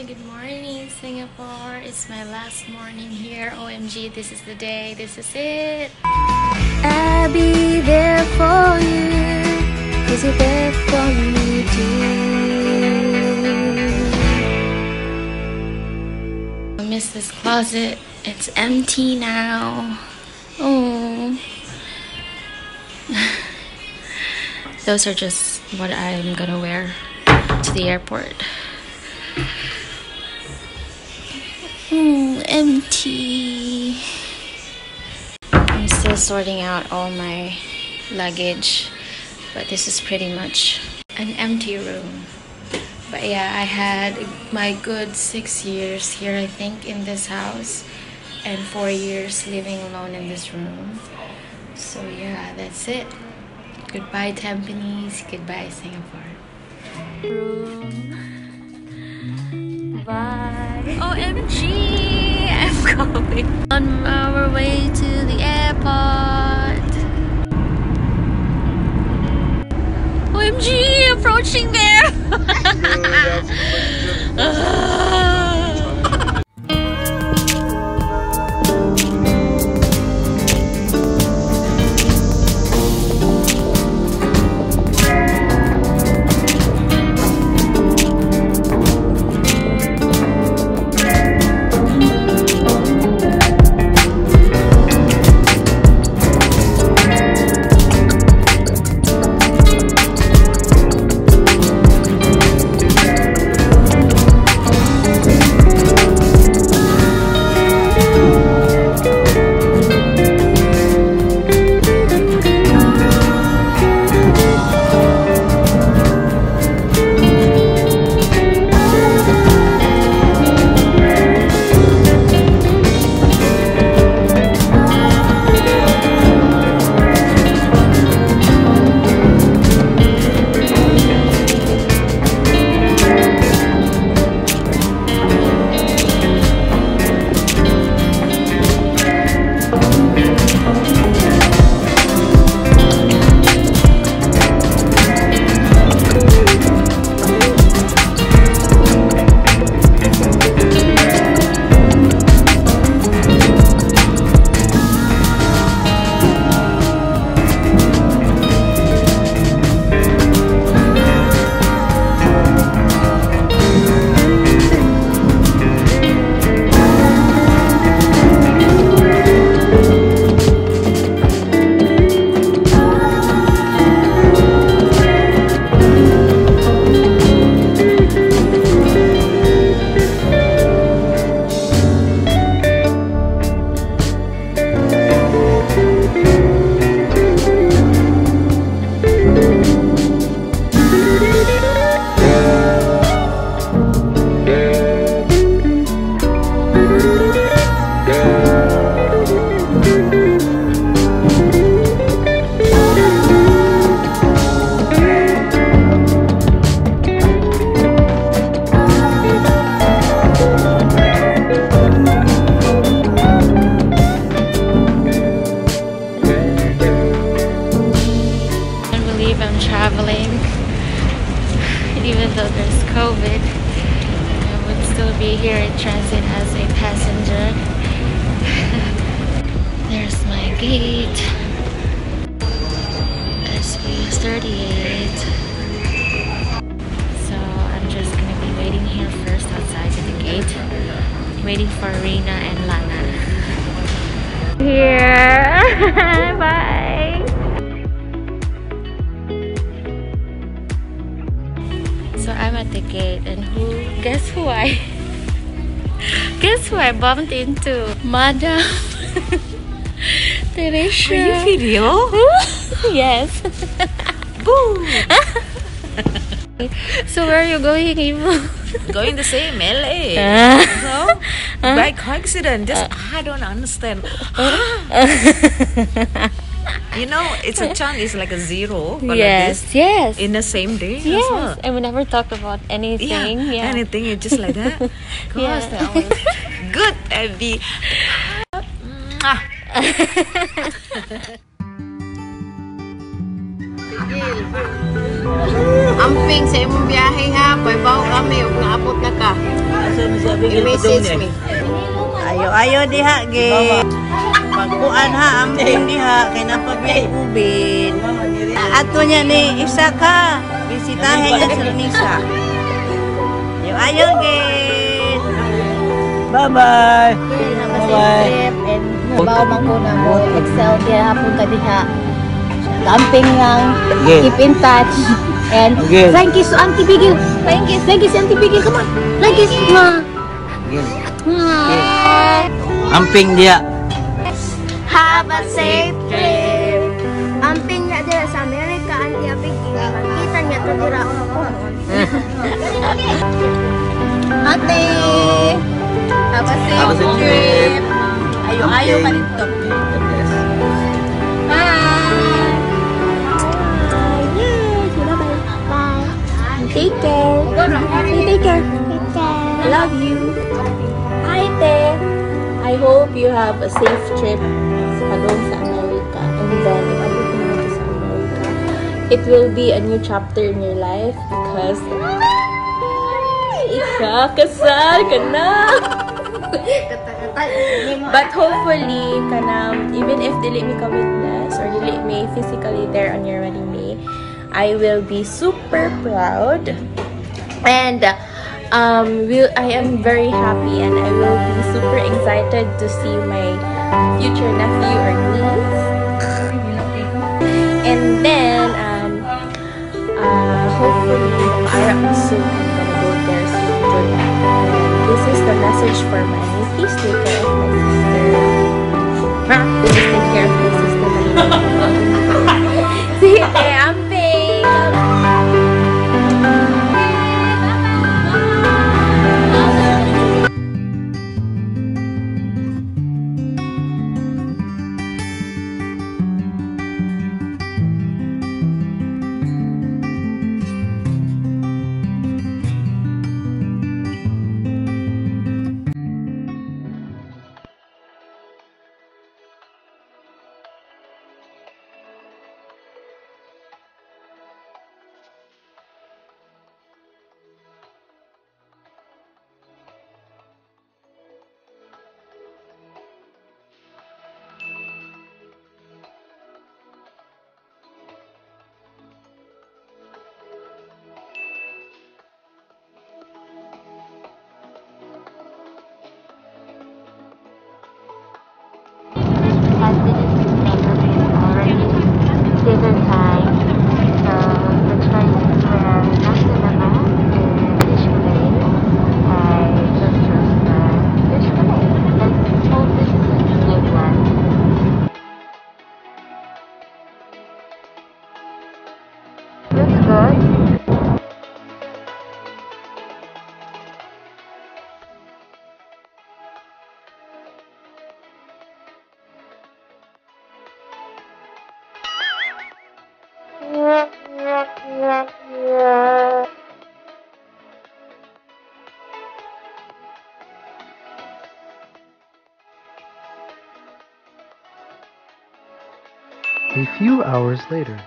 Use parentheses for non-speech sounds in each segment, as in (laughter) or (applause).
Hi, good morning, Singapore. It's my last morning here. OMG, this is the day. This is it. I'll be there for you. Cause you're there for me too. I miss this closet. It's empty now. Oh. (laughs) Those are just what I'm gonna wear to the airport. Hmm, empty. I'm still sorting out all my luggage, but this is pretty much an empty room. But yeah, I had my good six years here, I think, in this house, and four years living alone in this room. So yeah, that's it. Goodbye, Tampines. Goodbye, Singapore. Room. Bye. OMG! I'm (laughs) going on our way to the airport. OMG! Approaching there! (laughs) (sighs) So I'm just gonna be waiting here first outside at the gate. Waiting for Rina and Lana. Here. (laughs) Bye. So I'm at the gate and who guess who I (laughs) guess who I bumped into? Madam (laughs) Teresha. Are you video? yes. Boo! (laughs) So where are you going, Ivo? (laughs) Going the same LA. Ah. So, by coincidence, just I don't understand. (laughs) you know, it's a chance It's like a zero. But yes, like yes. in the same day yes. well. And we never talked about anything. Yeah, Yeah. anything It's just like that. Gosh, Yeah. that was good, Abhy. Mwah. Amping sa imong biyahe ha, paibaw kami ug naabot na ka. You message me. Ayo ayo diha ge. Pagkuan ha amping diha kay napabili ubin. Ato niya ni isa ka. Bisitahin niya sa Nisa. Ayo ayo ge. Bye bye. Bye-bye. Bawa man ko na mo Excel kaya hapon ka diha. Camping lang. Okay. Keep in touch. And Okay. thank you so Auntie Bigil. Thank you. Thank you, Auntie Bigil. Come on. Thank you. Mwah. Mwah. Amping dia. Have a safe trip. Amping niya dira sa Amerika, Auntie Bigil. Kita niya to dira. Ate. Have a safe, Have a safe trip. Ayo, ayo ka dito. Bye. Love you. Hi, Te. I hope you have a safe trip along sa America. And then, ibalik mo sa America. It will be a new chapter in your life because ikakasal ka na. But hopefully, kanam, even if dili me ka witness or dili me physically there on your wedding day, I will be super proud. And um, will I am very happy and I will be super excited to see my future nephew or niece. And then, um, uh, hopefully, Arab soon I'm gonna go there soon. And this is the message for my niece. Take care of my sister. Please (laughs) take care of my sister. Few hours later.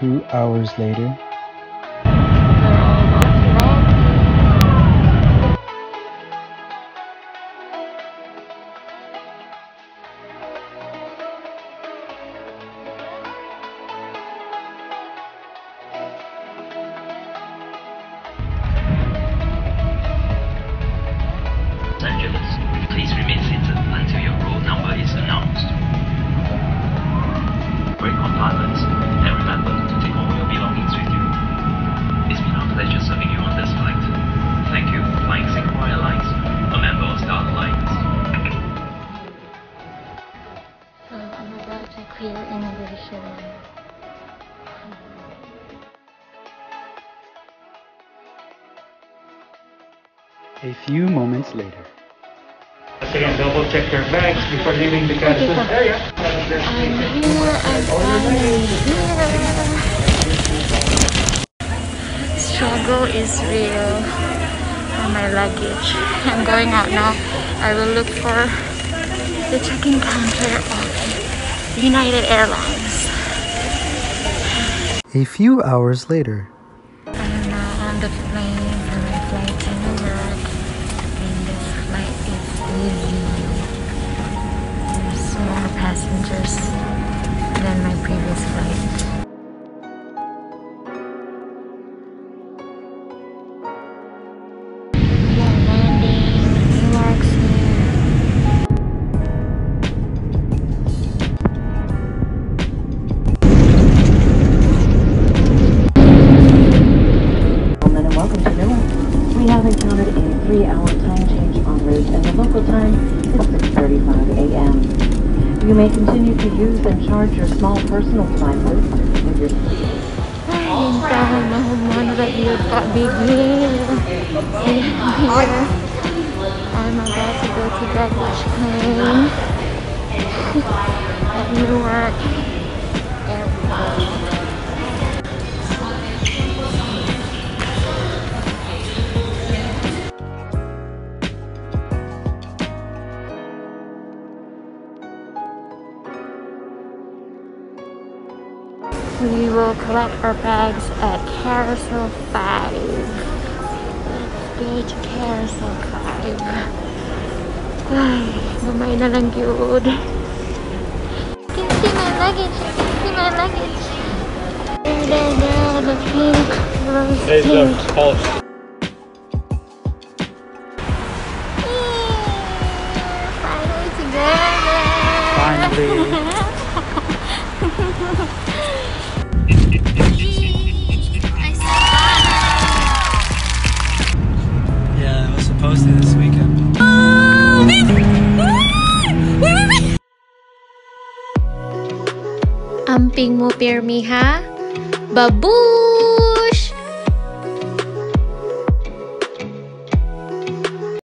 Two hours later. A few moments later. Once again, double check your bags before leaving the customs area. I'm here, I'm finally here. Struggle is real on my luggage. I'm going out now. I will look for the check-in counter of United Airlines. A few hours later. I'm now on the plane passengers than my previous flight. We have encountered a three-hour time change en route, and the local time is 6.35 a.m. You may continue to use and charge your small personal with your. I'm about to go to baggage claim at Airport. We will collect our bags at Carousel 5. Let's go to Carousel 5. Ay, gamay na lang yun. You can see my luggage. You can see my luggage. There, there, there. The pink. Rose pink. Yeah, Finally together. Finally. (laughs) Yeah, it was supposed to this weekend. Amping mo, Pirmi, ha? Babu!